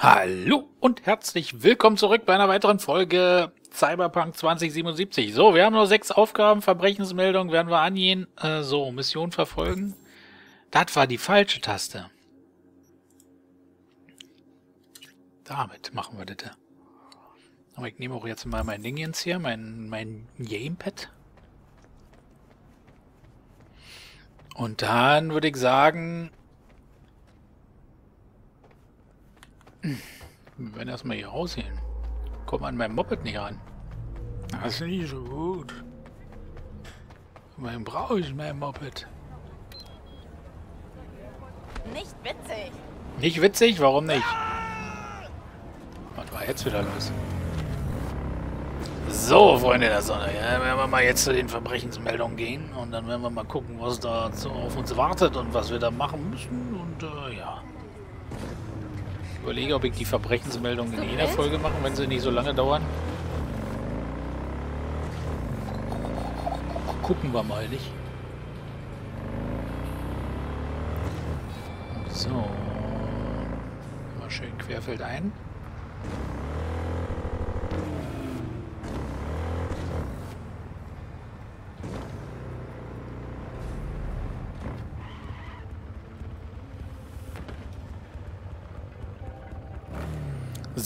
Hallo und herzlich willkommen zurück bei einer weiteren Folge Cyberpunk 2077. So, wir haben noch sechs Aufgaben, Verbrechensmeldung werden wir angehen. Äh, so, Mission verfolgen. Das war die falsche Taste. Damit machen wir das. Aber ich nehme auch jetzt mal mein Ding jetzt hier, mein, mein Gamepad. Und dann würde ich sagen, wir werden erstmal hier rausgehen. Komm an meinem Moped nicht ran. Das ist nicht so gut. Immerhin brauche ich mein Moped. Nicht witzig. Nicht witzig? Warum nicht? Was war jetzt wieder los? So, Freunde der Sonne, ja, werden wir mal jetzt zu den Verbrechensmeldungen gehen und dann werden wir mal gucken, was da so auf uns wartet und was wir da machen müssen und äh, ja. Ich überlege, ob ich die Verbrechensmeldungen in jeder Folge mache, wenn sie nicht so lange dauern. Gucken wir mal, nicht? So. Mal schön querfeld ein.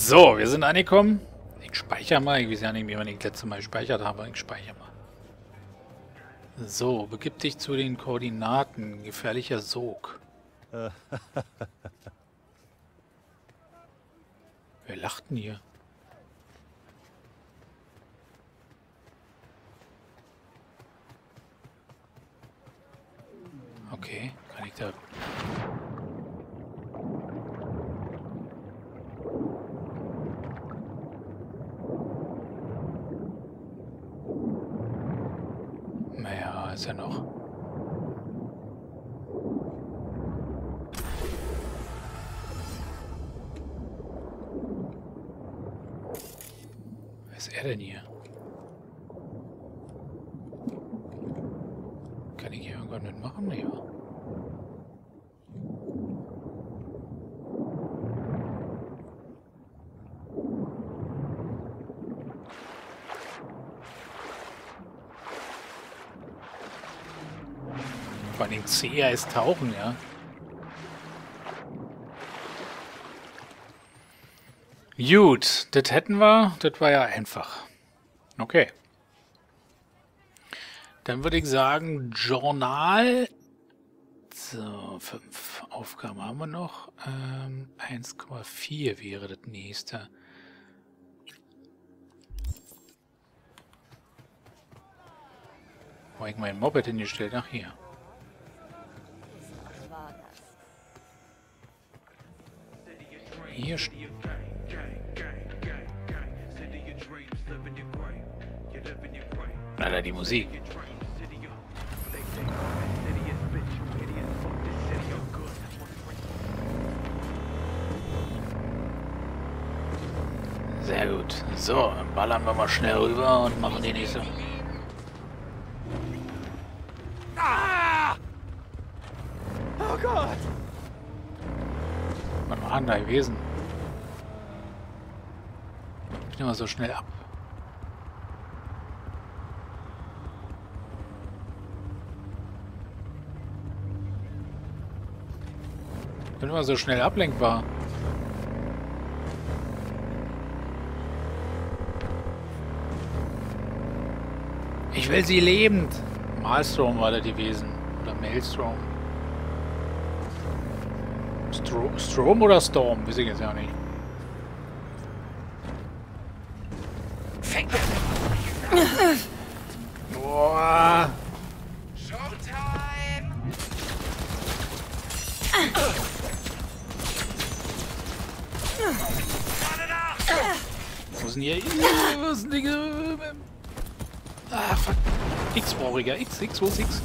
So, wir sind angekommen. Ich speichere mal. Ich weiß ja nicht wann ich das letzte Mal gespeichert habe. Ich speichere mal. So, begib dich zu den Koordinaten. Gefährlicher Sog. Wer lacht denn hier? Okay, kann ich da... Naja, ist ja noch. Wer ist er denn hier? Kann ich hier irgendwas mitmachen? Ja. Vor allem CR ist Tauchen, ja. Gut, das hätten wir. Das war ja einfach. Okay. Dann würde ich sagen, Journal. So, fünf Aufgaben haben wir noch. Ähm, 1,4 wäre das nächste. Wo ich mein Moped hingestellt? Ach, hier. Hier steht. Alter, die Musik. Sehr gut. So, ballern wir mal schnell rüber und machen die nächste. Oh Gott! Was war da gewesen? Ich bin immer so schnell ab. Bin immer so schnell ablenkbar. Ich will sie lebend. Maelstrom war das gewesen. Oder Maelstrom. Stro Strom oder Storm? Weiß ich jetzt ja nicht. Boah. Showtime! Hier? Wo ist denn. Ah, fuck. X brauche. X, X, wo ist X?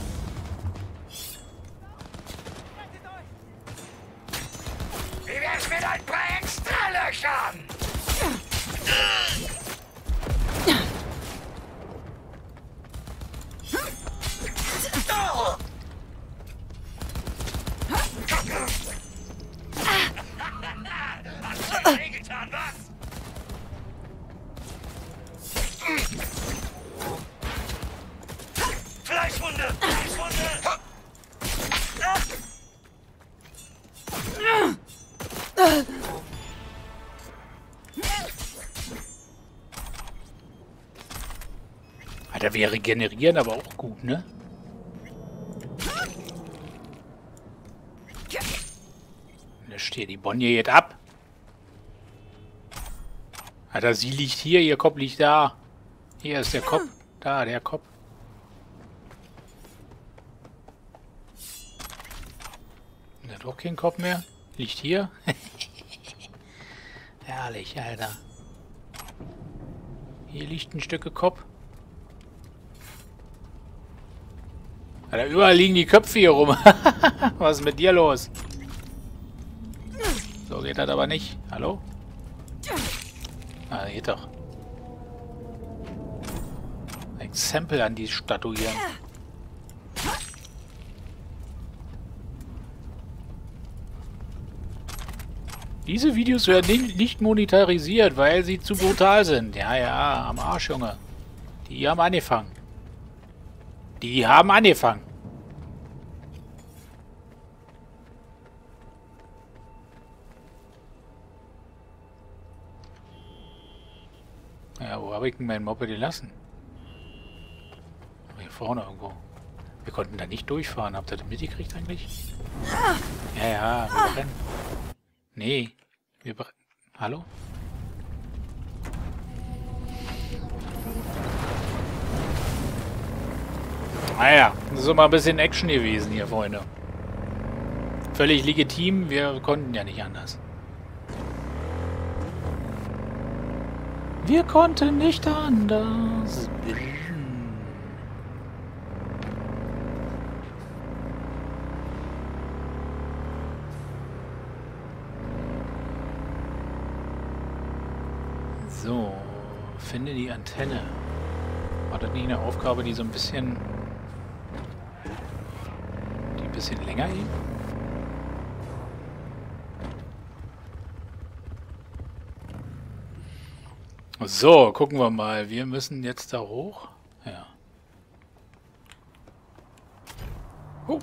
War? Fleischwunde! Fleischwunde! Alter, wir regenerieren aber auch gut, ne? Da steht die Bonnie jetzt ab. Alter, sie liegt hier, ihr Kopf liegt da. Hier ist der Kopf. Da, der Kopf. Der hat auch keinen Kopf mehr. Liegt hier. Herrlich, Alter. Hier liegt ein Stück Kopf. Alter, überall liegen die Köpfe hier rum. Was ist mit dir los? So geht das aber nicht. Hallo? Ah, geht doch. Exempel an die Statuieren. Diese Videos werden nicht monetarisiert, weil sie zu brutal sind. Ja, ja, am Arsch, Junge. Die haben angefangen. Die haben angefangen. Wo habe ich denn meinen Moped gelassen? Hier vorne irgendwo. Wir konnten da nicht durchfahren. Habt ihr das mitgekriegt eigentlich? Ja, ja, wir brennen. Nee, wir brennen. Hallo? Naja, das ist mal ein bisschen Action gewesen hier, Freunde. Völlig legitim, wir konnten ja nicht anders. Wir konnten nicht anders. So, finde die Antenne. War das nicht eine Aufgabe, die so ein bisschen... die ein bisschen länger ging? So, gucken wir mal. Wir müssen jetzt da hoch. Ja. Oh.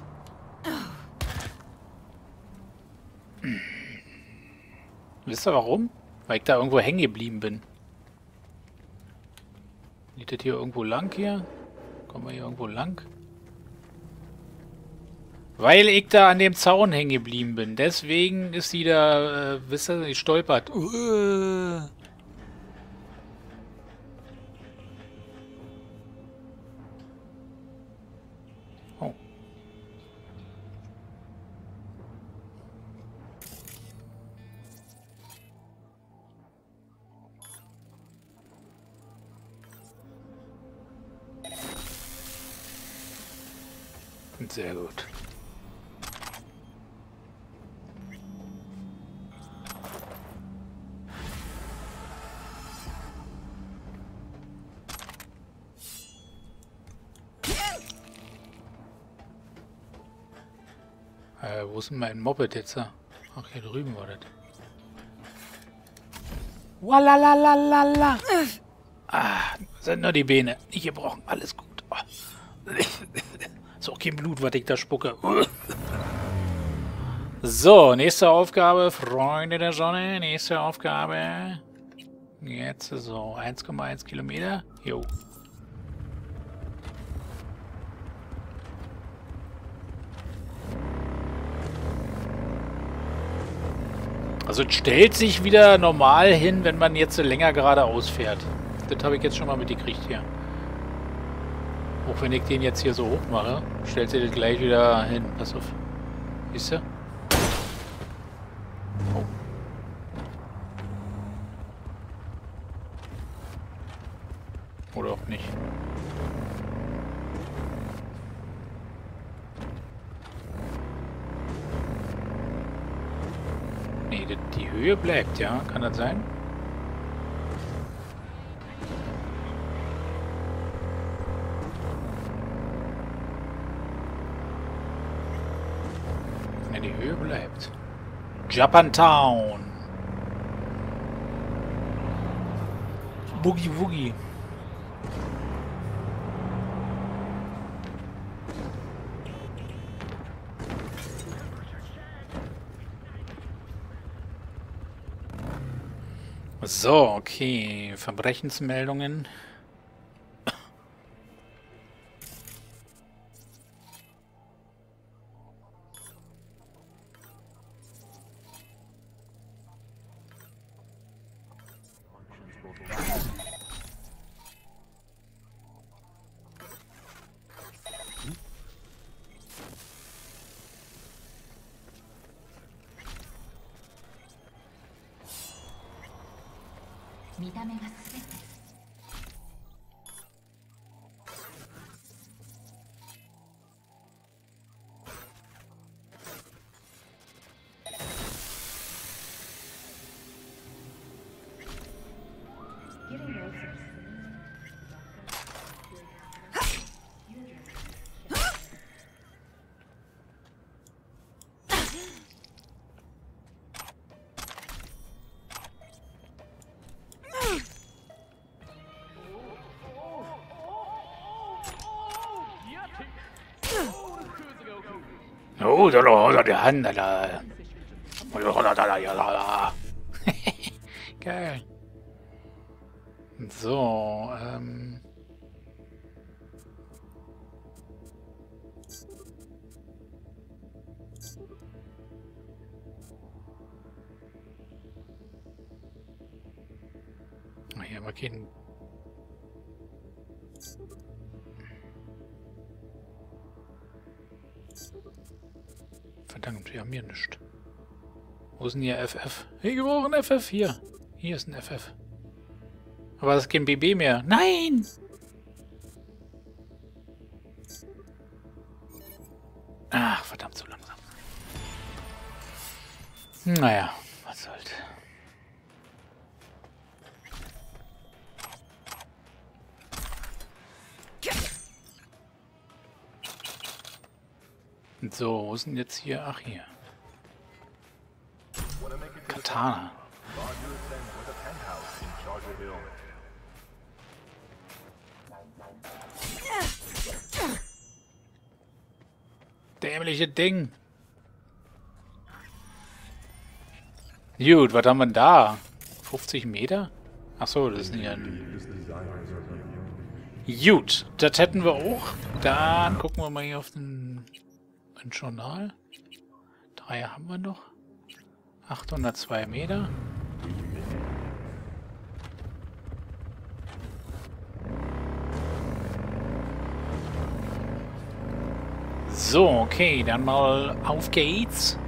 Wisst ihr warum? Weil ich da irgendwo hängen geblieben bin. Liegt das hier irgendwo lang hier? Kommen wir hier irgendwo lang? Weil ich da an dem Zaun hängen geblieben bin. Deswegen ist sie da, äh, wisst ihr, gestolpert. Uh. Sehr gut. Äh, wo ist denn mein Moped jetzt? Ach, hier drüben war das. Walalala. Ah, sind nur die Beine. Nicht gebrochen. Alles gut. Oh. Ist auch kein Blut, was ich da spucke. So, nächste Aufgabe, Freunde der Sonne. Nächste Aufgabe. Jetzt so, 1,1 Kilometer. Jo. Also es stellt sich wieder normal hin, wenn man jetzt länger geradeaus fährt. Das habe ich jetzt schon mal mitgekriegt hier. Auch wenn ich den jetzt hier so hoch mache, stellt sich das gleich wieder hin. Pass auf. Siehst du? Oh. Oder auch nicht. Nee, die Höhe bleibt, ja? Kann das sein? bleibt. Japantown. Boogie Woogie. So, okay. Verbrechensmeldungen. Geil. So, ähm. Hier haben wir keinen Wir haben hier nichts. Wo ist denn hier FF? Hey, wir brauchen FF hier. Hier ist ein FF. Aber das ist kein BB mehr. Nein! Ach, verdammt, so langsam. Naja, So, wo ist denn jetzt hier? Ach, hier. Katana. Dämliche Ding. Gut, was haben wir da? 50 Meter? Achso, das ist ja ein... Gut, das hätten wir auch. Dann gucken wir mal hier auf den, den Journal. Drei haben wir noch. 802 Meter. So, okay, dann mal auf geht's.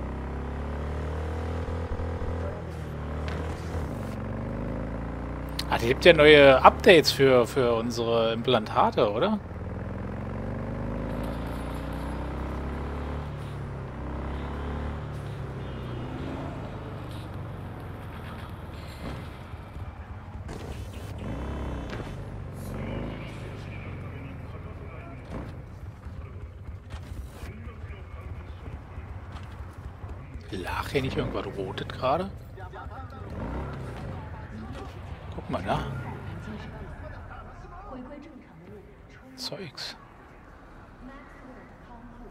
Ah, die gibt ja neue Updates für, für unsere Implantate, oder? Lag hier nicht irgendwas rotet gerade? Guck mal da. Zeugs.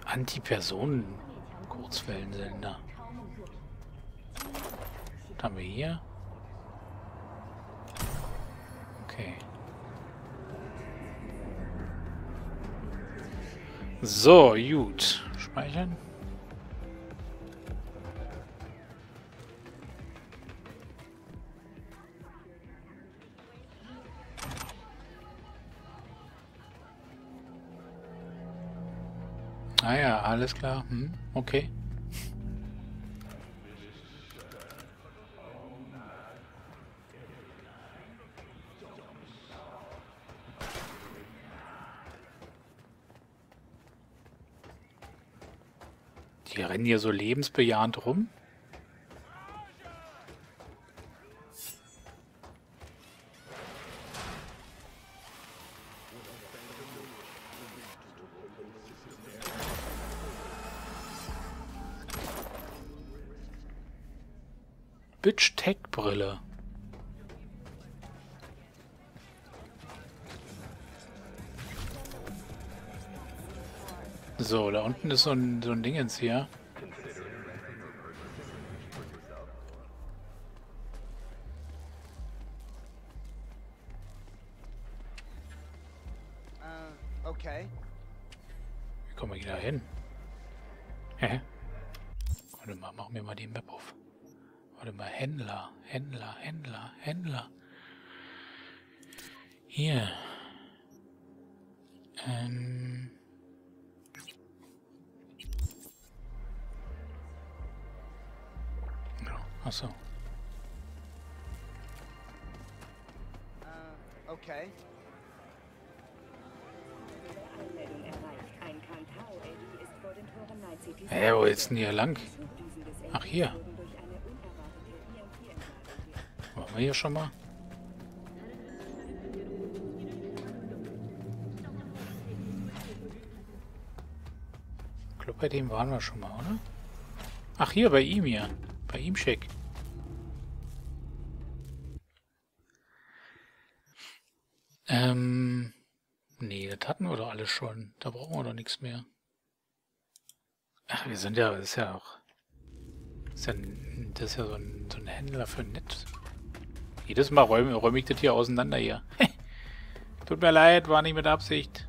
Antipersonen-Kurzwellensender. Was haben wir hier? Okay. So, gut. Speichern. Ah ja, alles klar. Hm, okay. Die rennen hier so lebensbejahend rum. So, da unten ist so ein, so ein Dingens hier. Hä, wo ist denn hier lang? Ach, hier. Waren wir hier schon mal? Ich glaube, bei dem waren wir schon mal, oder? Ach, hier, bei ihm hier. Bei ihm schick. Ähm... Nee, das hatten wir doch alles schon. Da brauchen wir doch nichts mehr. Ach, wir sind ja... Das ist ja auch... Das ist ja, das ist ja so, ein, so ein Händler für Netz. Jedes Mal räume, räume ich das hier auseinander hier. Tut mir leid, war nicht mit Absicht.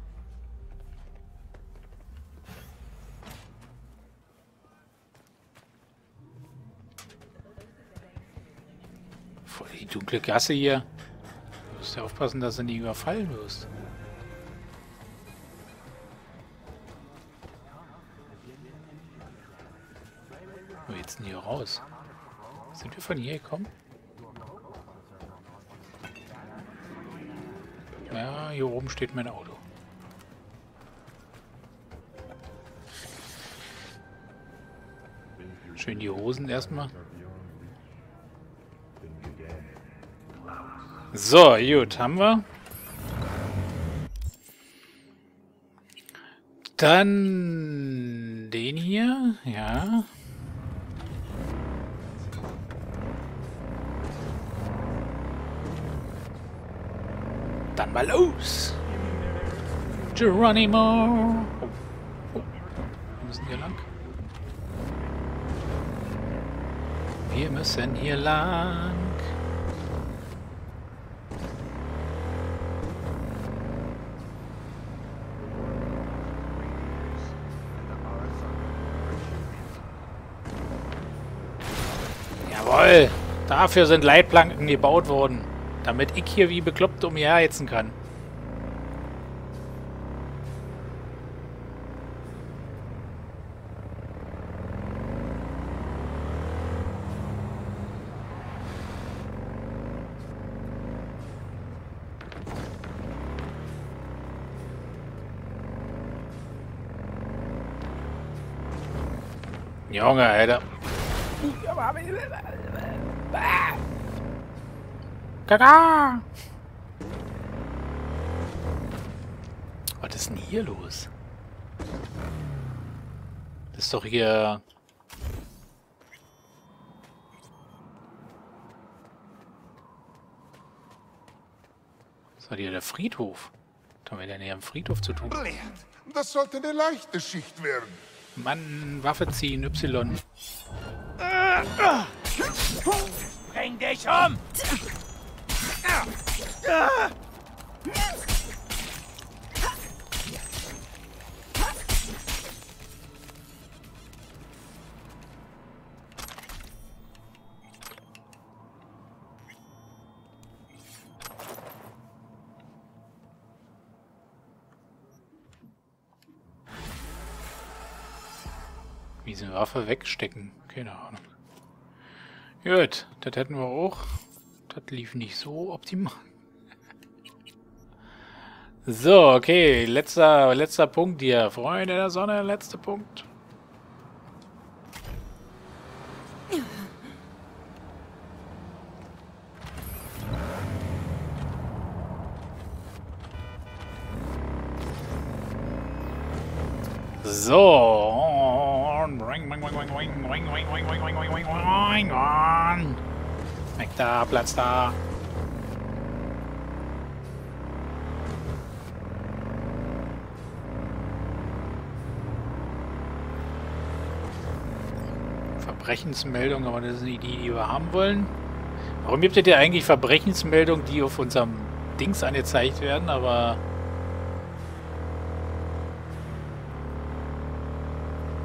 Voll die dunkle Gasse hier. Du musst ja aufpassen, dass du nicht überfallen wirst. Denn hier raus? Sind wir von hier gekommen? Ja, hier oben steht mein Auto. Schön die Hosen erstmal. So, gut, haben wir. Dann den hier, ja. Dann mal los. Geronimo. Oh. Oh. Wir müssen hier lang. Wir müssen hier lang. Jawohl. Dafür sind Leitplanken gebaut worden. Damit ich hier wie bekloppt umherheizen kann. Junge, Alter. Kaka! Was ist denn hier los? Das ist doch hier... Das war hier der Friedhof. Was haben wir denn hier am Friedhof zu tun? Das sollte eine leichte Schicht werden. Mann, Waffe ziehen, Y. Bring dich um! Eine Waffe wegstecken. Keine Ahnung. Gut, das hätten wir auch. Das lief nicht so optimal. So, okay. Letzter, letzter Punkt hier. Freunde der Sonne, letzter Punkt. Weg da. Verbrechensmeldung, aber das nicht die, die wir haben wollen. Warum gibt es ja eigentlich Verbrechensmeldungen, die auf unserem Dings angezeigt werden, aber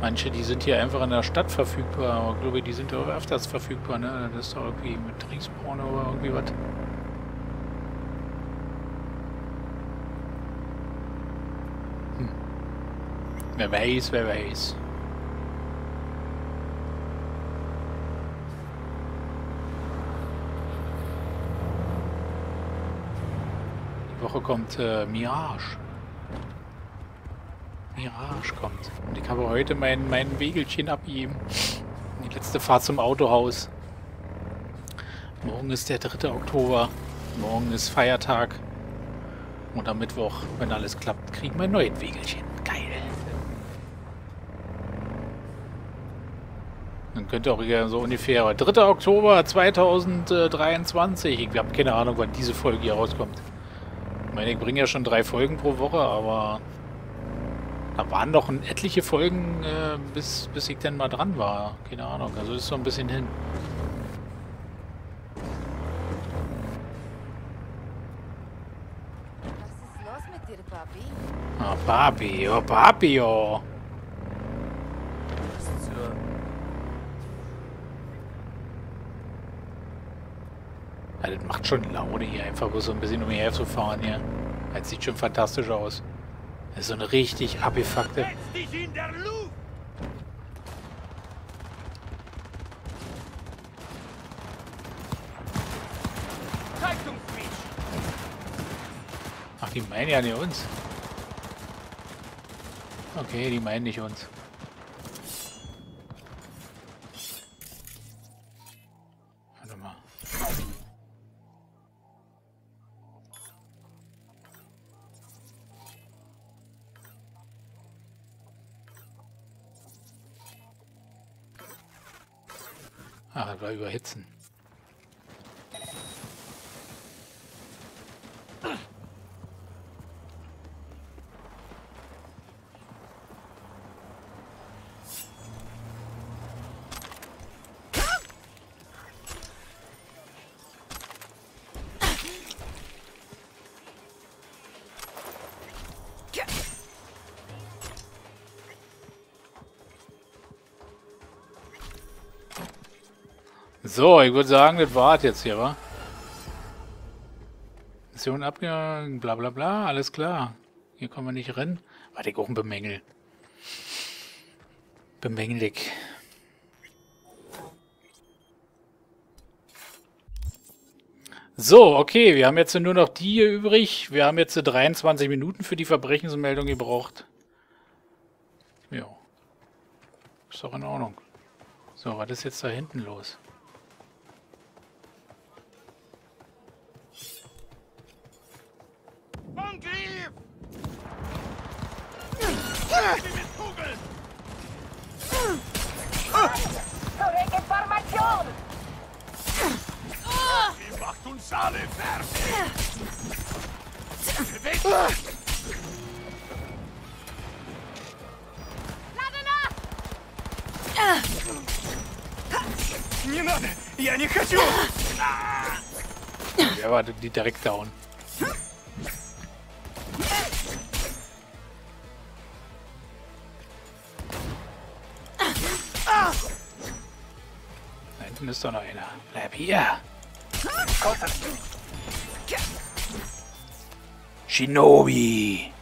Manche, die sind hier einfach in der Stadt verfügbar, aber ich glaube, die sind auch öfters verfügbar, ne? Das ist doch irgendwie mit Respawn oder irgendwie was. Hm. Wer weiß, wer weiß. Die Woche kommt äh, Mirage. Mirage kommt. Und ich habe heute mein, mein Wegelchen abgegeben. Die letzte Fahrt zum Autohaus. Morgen ist der 3. Oktober. Morgen ist Feiertag. Und am Mittwoch, wenn alles klappt, kriegen wir ein neues Wegelchen. Geil. Dann könnte auch ja so ungefähr 3. Oktober 2023. Ich habe keine Ahnung, wann diese Folge hier rauskommt. Ich meine, ich bringe ja schon drei Folgen pro Woche, aber da waren doch etliche Folgen, äh, bis, bis ich denn mal dran war. Keine Ahnung, also ist so ein bisschen hin. Was ist los mit dir, Papi? Ah, Papi, oh Papi, oh. Ja, das macht schon Laune hier, einfach so ein bisschen umher zu fahren hier. Das sieht schon fantastisch aus. Das ist so eine richtig abgefuckte... Ach, die meinen ja nicht uns. Okay, die meinen nicht uns. War überhitzen. So, ich würde sagen, das war's jetzt hier, wa? Mission abgegangen, bla bla bla, alles klar. Hier kommen wir nicht rein. Warte, ich auch ein Bemängel. Bemängelig. So, okay, wir haben jetzt nur noch die hier übrig. Wir haben jetzt 23 Minuten für die Verbrechensmeldung gebraucht. Ja. Ist doch in Ordnung. So, was ist jetzt da hinten los? Angriff! Sie mit Kugeln! Zurück in Formation! Sie macht uns alle fertig! Bewegt euch! Lade nach! Не надо! Я не хочу! Wer war die direkt down? Da hinten ist doch noch einer. Bleib hier. Shinobi.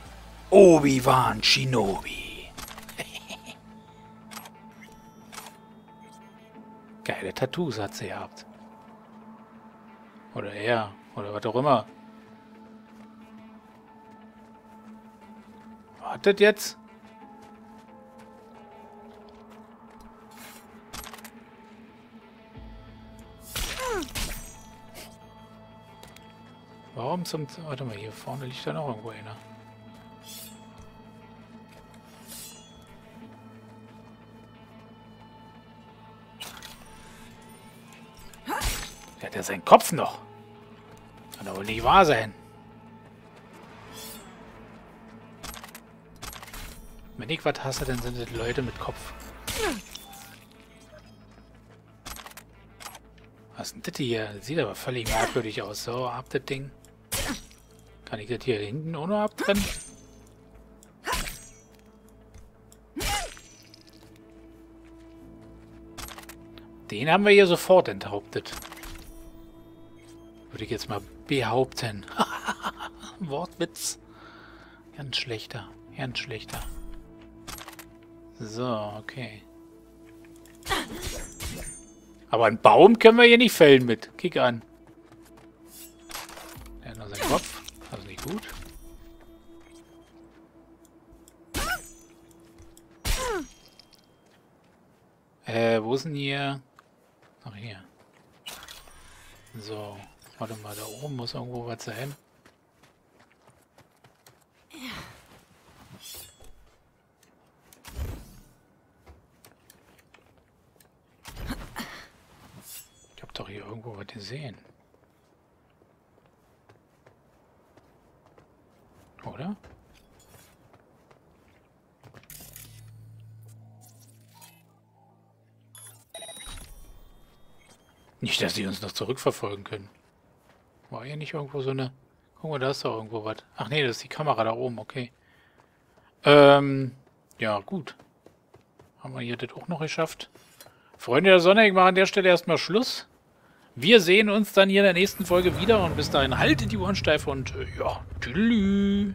Obi-Wan Shinobi. Geile Tattoos hat sie gehabt. Oder er. Oder was auch immer. Wartet jetzt. Warum zum... Warte mal, hier vorne liegt da noch irgendwo einer. Der hat ja seinen Kopf noch. Kann doch wohl nicht wahr sein. Wenn ich was hasse, dann sind es Leute mit Kopf. Was ist denn das hier? Das sieht aber völlig merkwürdig aus. So, ab das Ding. Kann ich das hier hinten auch noch abtrennen? Den haben wir hier sofort enthauptet. Würde ich jetzt mal behaupten. Wortwitz. Ganz schlechter. Ganz schlechter. So, okay. Aber einen Baum können wir hier nicht fällen mit. Kick an. Er hat noch seinen Kopf. Gut. Äh, wo denn hier? Ach, hier. So. Warte mal, da oben muss irgendwo was sein. Ich hab doch hier irgendwo was gesehen. Oder? Nicht, dass die uns noch zurückverfolgen können. War hier nicht irgendwo so eine... Guck mal, da ist doch irgendwo was. Ach nee, das ist die Kamera da oben, okay. Ähm, ja, gut. Haben wir hier das auch noch geschafft. Freunde der Sonne, ich mache an der Stelle erstmal Schluss. Wir sehen uns dann hier in der nächsten Folge wieder und bis dahin haltet die Ohren steif und äh, ja, tschüss.